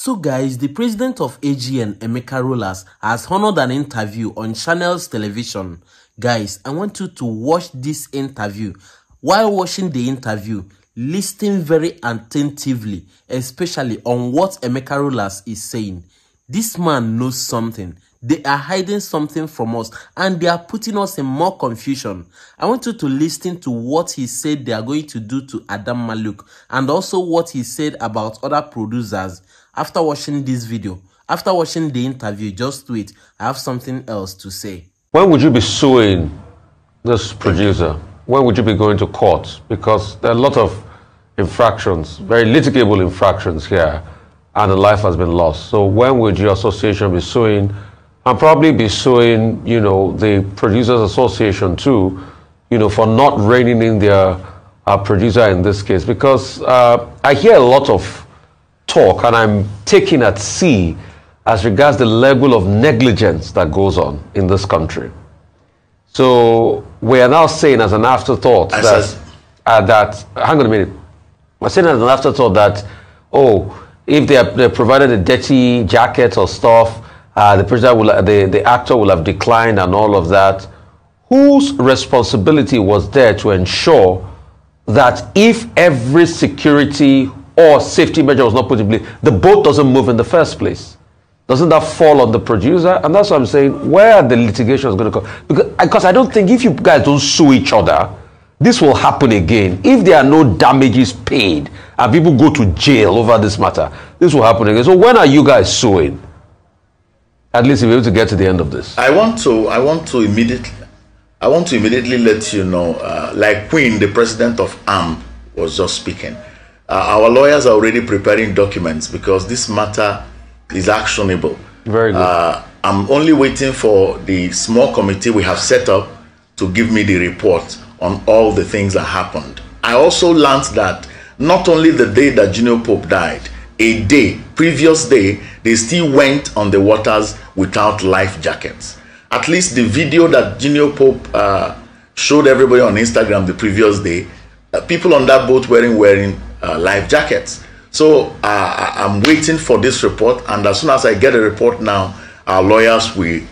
So guys, the president of AGN, Emeka Rollas, has honored an interview on Channels Television. Guys, I want you to watch this interview. While watching the interview, listen very attentively, especially on what Emeka Rollas is saying. This man knows something. They are hiding something from us and they are putting us in more confusion. I want you to listen to what he said they are going to do to Adam Maluk and also what he said about other producers after watching this video. After watching the interview, just wait. I have something else to say. When would you be suing this producer? When would you be going to court? Because there are a lot of infractions, very litigable infractions here, and a life has been lost. So when would your association be suing? And probably be suing, you know, the Producers Association too, you know, for not reining in their uh, producer in this case. Because uh, I hear a lot of talk, and I'm taking at sea as regards the level of negligence that goes on in this country. So we are now saying as an afterthought I that, uh, that, hang on a minute, we're saying as an afterthought that, oh, if they, are, provided a dirty jacket or stuff, uh, the, president will, the, the actor will have declined and all of that. Whose responsibility was there to ensure that if every security or safety measure was not put in place, the boat doesn't move in the first place? Doesn't that fall on the producer? And that's what I'm saying. Where are the litigations going to come? Because, because I don't think if you guys don't sue each other, this will happen again. If there are no damages paid and people go to jail over this matter, this will happen again. So when are you guys suing? At least if we're able to get to the end of this. I want to I want to immediately I want to immediately let you know, uh, like Queen, the president of AM, was just speaking. Uh, our lawyers are already preparing documents because this matter is actionable. Very good. Uh, I'm only waiting for the small committee we have set up to give me the report on all the things that happened. I also learned that not only the day that Junior Pope died, a day, previous day, they still went on the waters without life jackets. At least the video that Junior Pope uh, showed everybody on Instagram the previous day, uh, people on that boat wearing wearing uh, life jackets. So uh, I'm waiting for this report, and as soon as I get a report now, our lawyers will,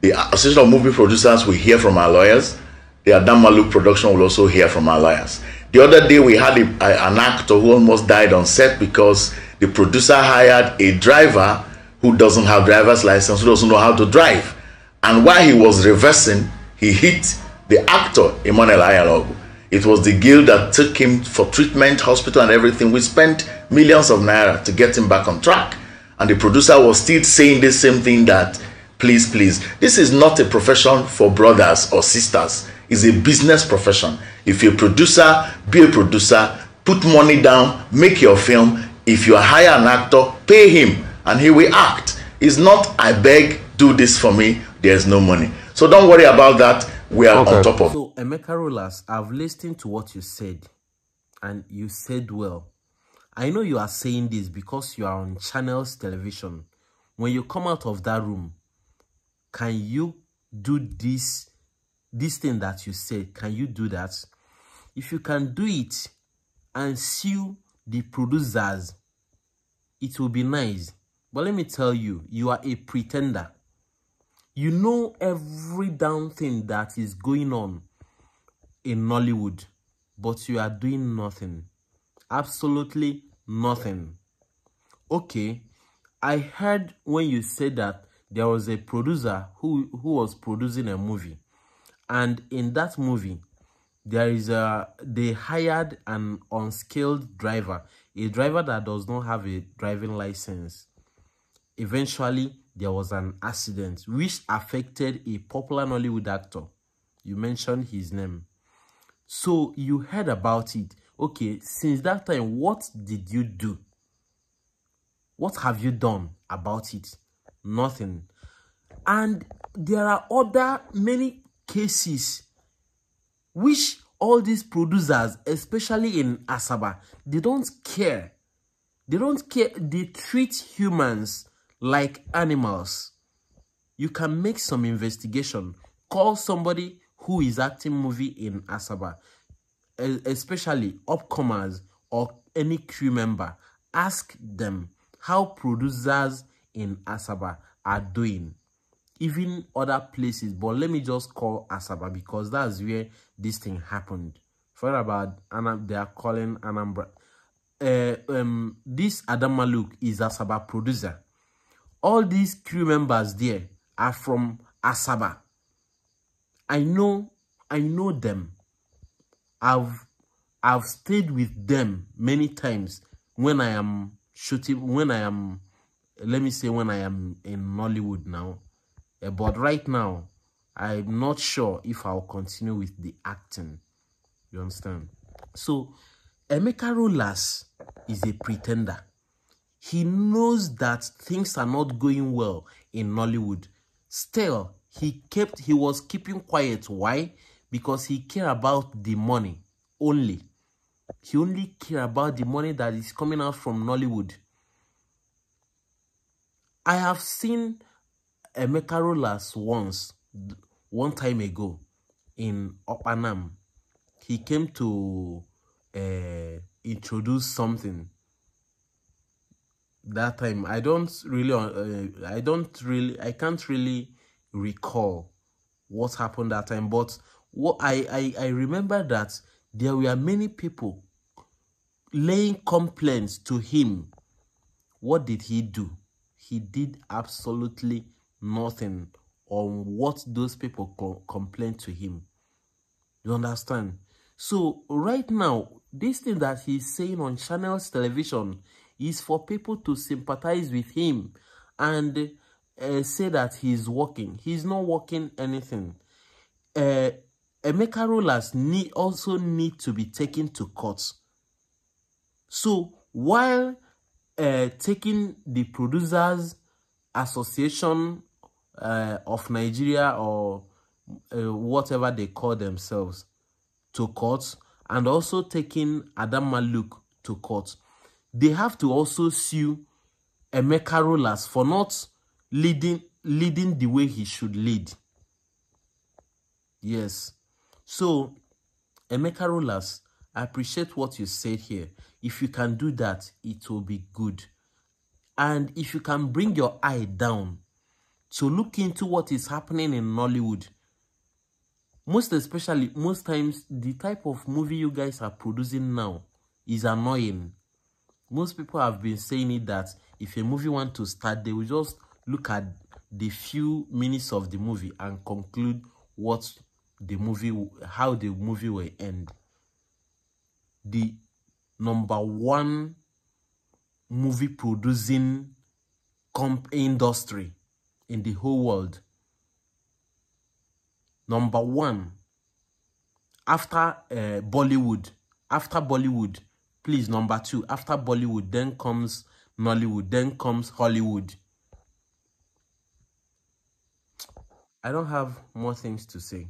the Association of Movie Producers will hear from our lawyers. The Adanma Luke production will also hear from our lawyers. The other day we had a, a- an actor who almost died on set because the producer hired a driver who doesn't have driver's license, who doesn't know how to drive. And while he was reversing, he hit the actor, Emmanuel Ayalogu. It was the guild that took him for treatment, hospital, and everything. We spent millions of naira to get him back on track. And the producer was still saying the same thing that, please, please, this is not a profession for brothers or sisters. It's a business profession. If you're a producer, be a producer, put money down, make your film. If you hire an actor, pay him, and he will act. It's not, I beg, do this for me, there's no money. So don't worry about that. We are Okay. on top of So, Emeka Rollas, I've listened to what you said, and you said well. I know you are saying this because you are on channels television. When you come out of that room, can you do this this thing that you said? Can you do that? If you can do it and sue the producers, it will be nice. But let me tell you, you are a pretender. You know every damn thing that is going on in Nollywood, but you are doing nothing. Absolutely nothing. Okay, I heard when you said that there was a producer who, who was producing a movie, and in that movie, there is a they hired an unskilled driver, a driver that does not have a driving license eventually there was an accident which affected a popular Nollywood actor. You mentioned his name. So you heard about it. Okay, since that time, what did you do? What have you done about it? Nothing. And there are other many cases which all these producers, especially in Asaba, they don't care. They don't care. They treat humans like animals. You can make some investigation. Call somebody who is acting movie in Asaba, especially upcomers or any crew member. Ask them how producers in Asaba are doing. Even other places, but let me just call Asaba because that's where this thing happened. For about Anam, they are calling Anambra. Uh, um, this Adanma Luke is Asaba producer. All these crew members there are from Asaba. I know, I know them. I've I've stayed with them many times when I am shooting, when I am, let me say, when I am in Nollywood now. Uh, but right now, I'm not sure if I'll continue with the acting. You understand? So, Emeka Rollas is a pretender. He knows that things are not going well in Nollywood. Still, he kept he was keeping quiet. Why? Because he care about the money only. He only care about the money that is coming out from Nollywood. I have seen Emeka Rollas once, one time ago, in Opanam. He came to uh, introduce something. That time, I don't really, uh, I don't really, I can't really recall what happened that time. But what I, I, I remember that there were many people laying complaints to him. What did he do? He did absolutely nothing on what those people co complained to him. You understand? So right now, this thing that he's saying on channels television is for people to sympathize with him and uh, say that he's working. He's not working anything. Uh, Emeka Rollas need also need to be taken to court. So while uh, taking the producers association uh, of Nigeria or uh, whatever they call themselves to court and also taking Adanma Luke to court, they have to also sue Emeka Rollas for not leading leading the way he should lead. Yes. So, Emeka Rollas, I appreciate what you said here. If you can do that, it will be good. And if you can bring your eye down to look into what is happening in Nollywood, most especially, most times, the type of movie you guys are producing now is annoying. Most people have been saying it that if a movie want to start, they will just look at the few minutes of the movie and conclude what the movie how the movie will end. The number one movie producing comp industry in the whole world. Number one. After uh, bollywood after bollywood please number two after bollywood then comes nollywood then comes hollywood I don't have more things to say.